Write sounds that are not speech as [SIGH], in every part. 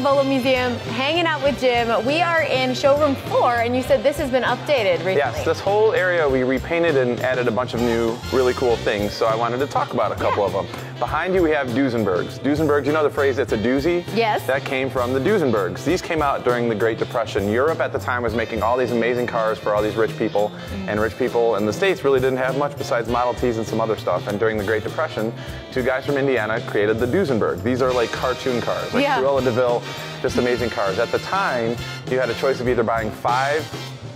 Volo Museum, hanging out with Jim. We are in showroom four, and you said this has been updated recently. Yes, this whole area we repainted and added a bunch of new, really cool things. So I wanted to talk about a couple Yeah. of them. Behind you, we have Duesenbergs. Duesenbergs, you know the phrase "it's a doozy." Yes. That came from the Duesenbergs. These came out during the Great Depression. Europe at the time was making all these amazing cars for all these rich people, and rich people in the states really didn't have much besides Model Ts and some other stuff. And during the Great Depression, two guys from Indiana created the Duesenberg. These are like cartoon cars, like Yeah. Cruella de Vil, just amazing cars. At the time, you had a choice of either buying five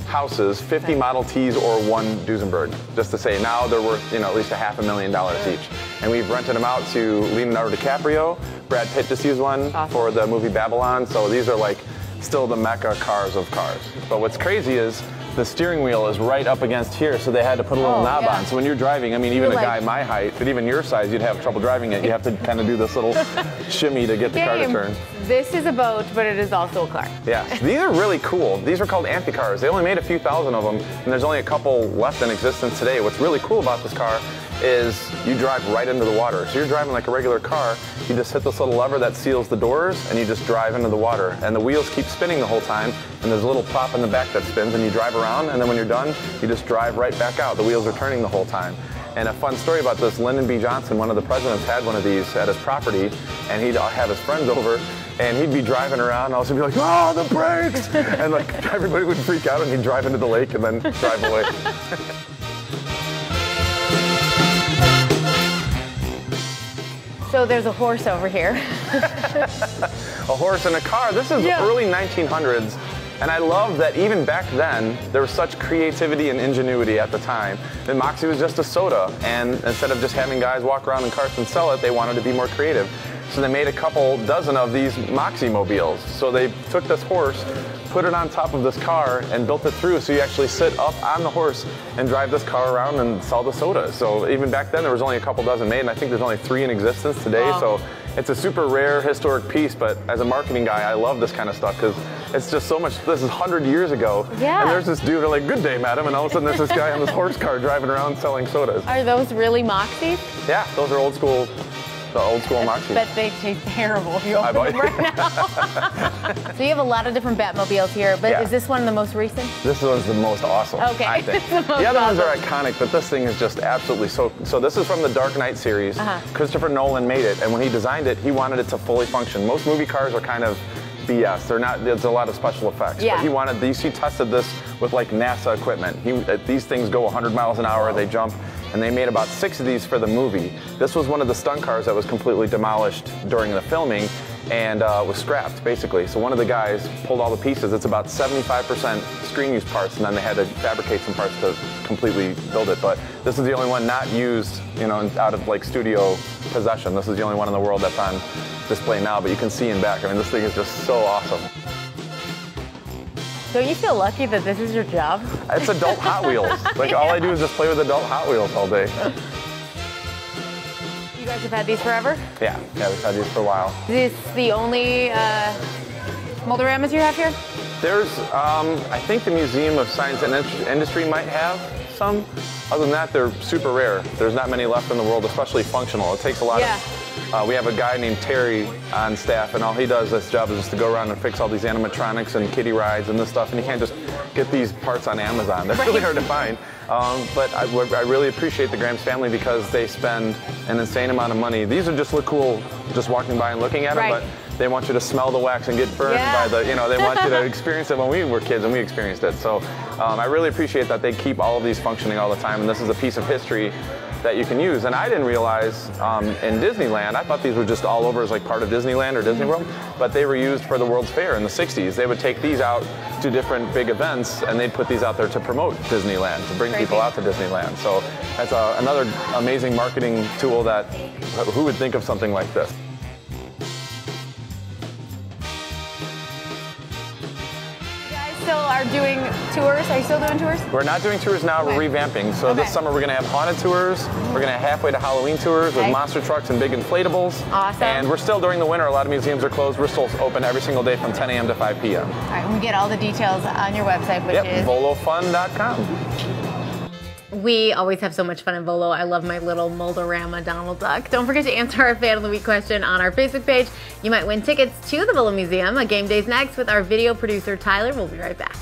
houses, 50 Model Ts or one Duesenberg. Just to say, now they're worth you know at least a half a million dollars each. And we've rented them out to Leonardo DiCaprio. Brad Pitt just used one Awesome. for the movie Babylon. So these are like still the mecca cars of cars. But what's crazy is the steering wheel is right up against here, so they had to put a little Oh, knob yeah. on. So when you're driving, I mean, even You're a guy my height, but even your size, you'd have trouble driving it. You have to kind of do this little [LAUGHS] shimmy to get the car to turn. This is a boat, but it is also a car. Yeah, these are really cool. These are called Amphicars. They only made a few thousand of them, and there's only a couple left in existence today. What's really cool about this car is you drive right into the water. So you're driving like a regular car, you just hit this little lever that seals the doors, and you just drive into the water. And the wheels keep spinning the whole time, and there's a little prop in the back that spins, and you drive around, and then when you're done, you just drive right back out. The wheels are turning the whole time. And a fun story about this, Lyndon B. Johnson, one of the presidents, had one of these at his property, and he'd have his friends over, and he'd be driving around, and all of a sudden be like, oh, the brakes! and like [LAUGHS] everybody would freak out, and he'd drive into the lake and then drive away. [LAUGHS] So there's a horse over here. [LAUGHS] a horse and a car. This is Yeah. early 1900s, and I love that even back then there was such creativity and ingenuity at the time. That Moxie was just a soda, and instead of just having guys walk around in carts and sell it, they wanted to be more creative. So they made a couple dozen of these Moxie mobiles. So they took this horse, put it on top of this car, and built it through. So you actually sit up on the horse and drive this car around and sell the soda. So even back then there was only a couple dozen made, and I think there's only three in existence today. Wow. So it's a super rare historic piece, but as a marketing guy, I love this kind of stuff because it's just so much. This is 100 years ago. Yeah. And there's this dude, like, good day, madam. And all of a sudden, there's this guy on this horse car driving around selling sodas. Are those really Moxies? Yeah, those are old school, the old school Moxie. Bet they taste terrible if you open them [LAUGHS] right now. [LAUGHS] so you have a lot of different Batmobiles here, but Yeah. is this one the most recent? This one's the most awesome. Okay, I [LAUGHS] think. it's the most other ones are iconic, but this thing is just absolutely so. So this is from the Dark Knight series. Uh-huh. Christopher Nolan made it, and when he designed it, he wanted it to fully function. Most movie cars are kind of BS. They're not. There's a lot of special effects. Yeah. But he wanted these. He tested this with like NASA equipment. He, uh, these things go 100 miles an hour. They jump. And they made about six of these for the movie. This was one of the stunt cars that was completely demolished during the filming and uh, was scrapped basically. So one of the guys pulled all the pieces. It's about 75% screen use parts, and then they had to fabricate some parts to completely build it. But this is the only one not used, you know, out of like studio possession. This is the only one in the world that's on display now. But you can see in back. I mean, this thing is just so awesome. Don't you feel lucky that this is your job? It's adult Hot Wheels. [LAUGHS] Like all I do is just play with adult Hot Wheels all day. You guys have had these forever? Yeah, yeah, we've had these for a while. Is this the only uh, Mold-A-Ramas you have here? There's, um, I think the Museum of Science and Industry might have some. Other than that, they're super rare. There's not many left in the world, especially functional. It takes a lot Yeah. of. Uh, we have a guy named Terry on staff, and all he does this job is just to go around and fix all these animatronics and kiddie rides and this stuff. And you can't just get these parts on Amazon. They're really hard to find. Um, but I, I really appreciate the Grams family because they spend an insane amount of money. These are just look cool, just walking by and looking at Right. them, but they want you to smell the wax and get burned Yeah. by the, you know, they want you to [LAUGHS] experience it when we were kids and we experienced it. So um, I really appreciate that they keep all of these functioning all the time, and this is a piece of history that you can use. And I didn't realize um, in Disneyland, I thought these were just all over as like part of Disneyland or Disney World, but they were used for the World's Fair in the 60s. They would take these out to different big events, and they'd put these out there to promote Disneyland, to bring people out to Disneyland. So that's a, another amazing marketing tool that who would think of something like this? Are doing tours? Are you still doing tours? We're not doing tours now, Okay. we're revamping. So Okay. this summer we're gonna have haunted tours, we're gonna have halfway to Halloween tours with monster trucks and big inflatables. Awesome. And we're still during the winter, a lot of museums are closed. We're still open every single day from 10 a.m. to 5 p.m. All right, we get all the details on your website, which Yep, is volofun.com. We always have so much fun in Volo. I love my little Mold-A-Rama Donald Duck. Don't forget to answer our Fan of the Week question on our Facebook page. You might win tickets to the Volo Museum. A game day's next with our video producer Tyler. We'll be right back.